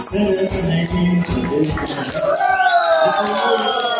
Send it to me.